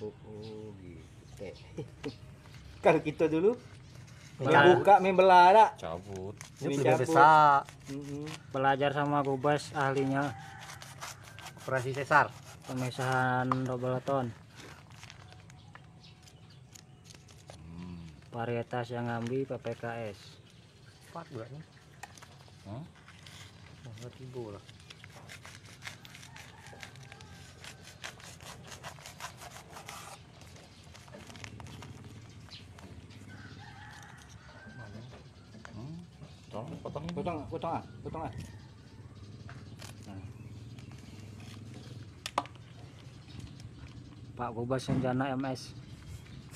oh, oh gitu teh kalau kita dulu Belah- membuka membelah ada cabut Ini. Mm-mm. Belajar sama Gubas ahlinya Operasi sesar. pemisahan double tone. hmm. Varietas yang ngambil PPKS. Empat? Oh, nggak tibu lah. Hmm. Potong ini. potong potong ah potong ah. Pak Gubas Senjana MS.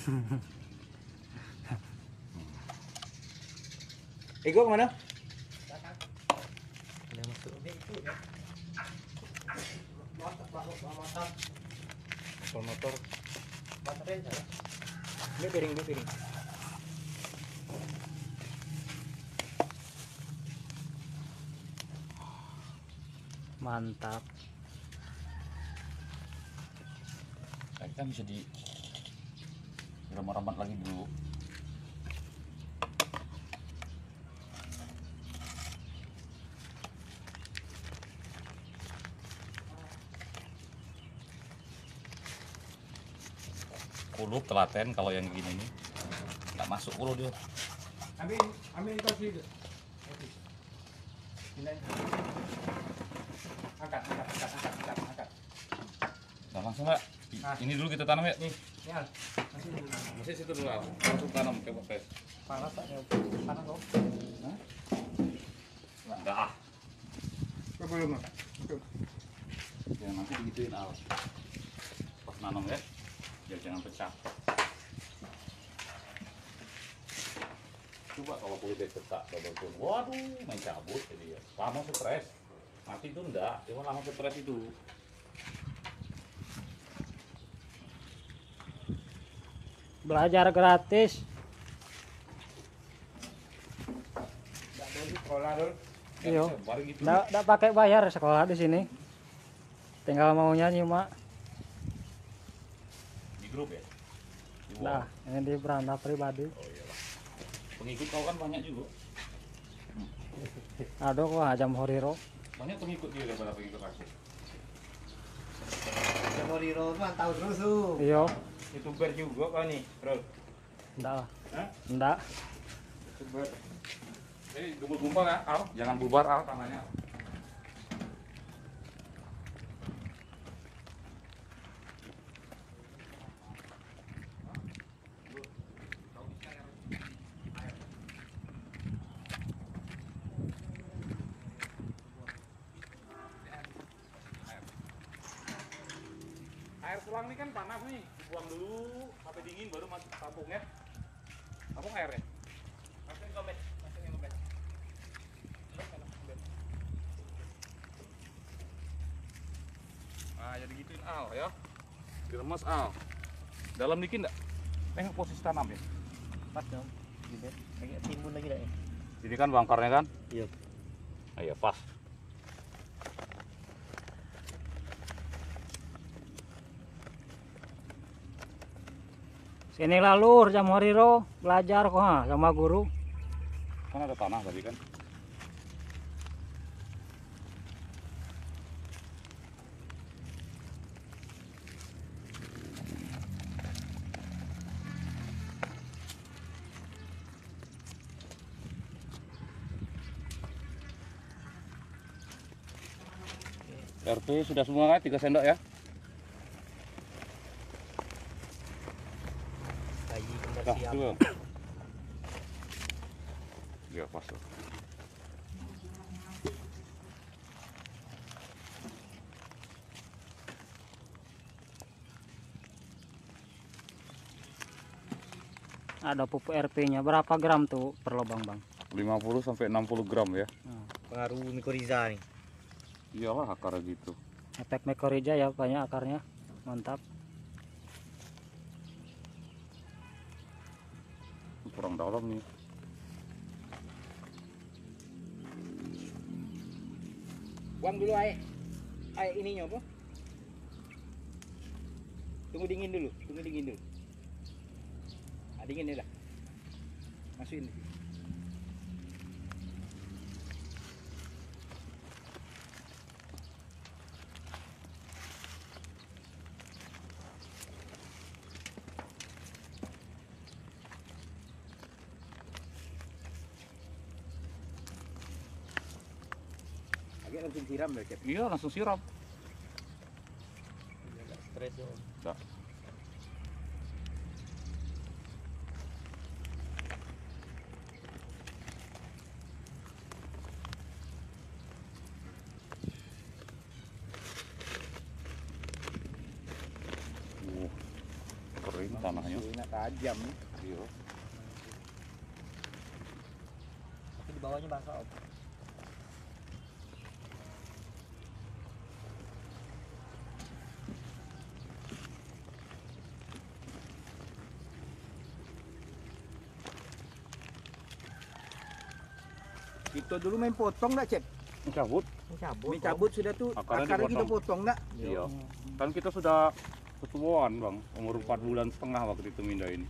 ego ke mana? Ada masuk. motor motor ini piring ini piring Mantap. Nah, kita bisa di remat-remat lagi dulu. Kulup telaten kalau yang gini nih nggak masuk kulup dia. ambil ambil itu sih langsung nggak? I- Ah. Ini dulu kita tanam ya. nih al masih dulu situ dulu. Langsung tanam coba tes. Panas tak? Panas kok. Enggak ah. belum Ya nanti digituin al. Pas nanam ya. Biar jangan pecah. Coba kalau kulitnya cetak double tone. Waduh, main cabut jadi ya. Lama stres. Mati itu enggak, cuma lama stres itu. Belajar gratis. dulu Iya. Gitu. Pakai bayar sekolah di sini. Tinggal mau nyanyi mak. Di grup ya. Di Nah, ini di beranda pribadi. Oh iyalah. Pengikut kau kan banyak juga. Aduh, wah jam horiro. Banyak pengikut dia daripada pengikut aku. Yang Riro itu mantau terus tuh. Iya, youtuber juga kau nih bro enggak lah. Enggak. youtuber Eh, gumpal-gumpal ya, Al. Jangan bubar Al tangannya. Air selang ini kan panas nih, buang dulu sampai dingin baru masuk tampungnya. Tampung airnya. Masukin komet, masukin komet. Nah, jadi gituin Al ya. Diremes Al. Dalam dikit enggak? Tengok posisi tanam ya. Pas dong. Gitu. Kayak timbun lagi dah ya. Ini kan bangkarnya kan? Iya. Ah, iya, pas. Sini lalur jam horiro belajar kok ha, sama guru. Kan ada tanah tadi kan. RP sudah semua kan? 3 sendok ya? Dah, siap. Ya, pas tuh. Ada pupuk RP-nya. Berapa gram tuh per lubang, Bang? 50 sampai 60 gram ya. Pengaruh mikoriza nih. Iyalah akarnya gitu. Efek mekorija ya banyak akarnya. Mantap. Kurang dalam nih. buang dulu air air ininya apa Tunggu dingin dulu, tunggu dingin dulu. Ah, dingin ya dah. Masukin. Langsung siram dah, Cep. Iya langsung siram. Agak stres ya om. Uh, kering tanahnya. Enak tajam. Iya. Tapi di bawahnya basah om. Kita dulu main potong dah, Cep. Cabut. Ini cabut. Main cabut sudah tuh Akarnya akarnya kita dipotong. potong dah. Iya. Kan kita sudah ketuaan bang, umur 4 bulan setengah waktu itu mindahin.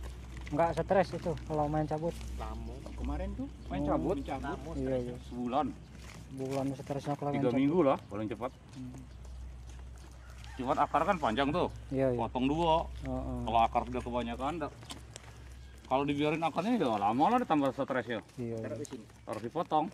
Enggak stres itu kalau main cabut. Lamo. Kemarin tuh Main Oh, cabut main cabut. Iya, iya. sebulan, Bulan stresnya kalau main tiga cabut. minggu lah paling cepat. Hmm. Cuman akar kan panjang tuh, Iya, iya. potong dua. Heeh. Kalau akar sudah kebanyakan, kalau dibiarin akarnya ya lama lah ditambah stresnya. Iya. Taruh iya. di sini. Harus dipotong.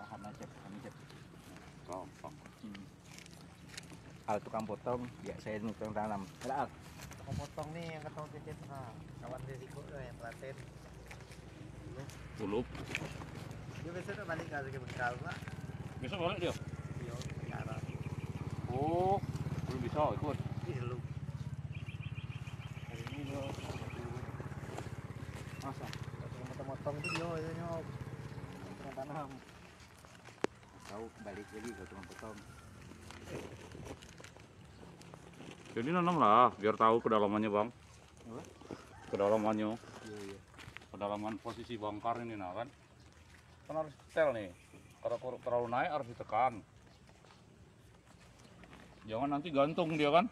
Paham Cep. Kami, Cep. Gampang. Al tukang potong, ya saya tukang tanam. Ada Al. Mau potong nih yang ketemu cecet nah, kawan risiko tuh yang telaten. Pulup. Dia besok udah balik ke Bengkal pak. Besok balik dia. Iya, sekarang. Oh, belum bisa ikut. Lu. Hari ini lo Masa? Kalau motong-motong tuh yo itu nyok. Tukang tanam. tahu balik lagi ke tukang potong. Jadi nanam lah, biar tahu kedalamannya bang. Kedalamannya, Iya, iya. kedalaman posisi bongkar ini nah kan. Kan harus setel nih. Kalau terlalu naik harus ditekan. Jangan nanti gantung dia kan.